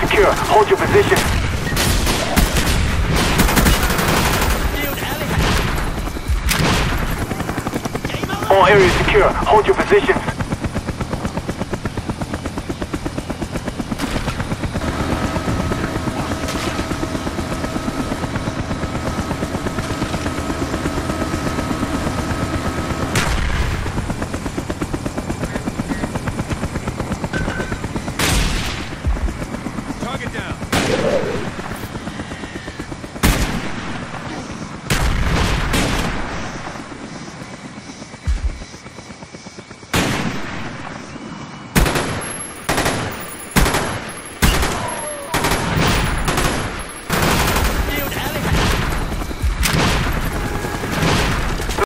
secure. Hold your position. All areas secure. Hold your positions. Target down.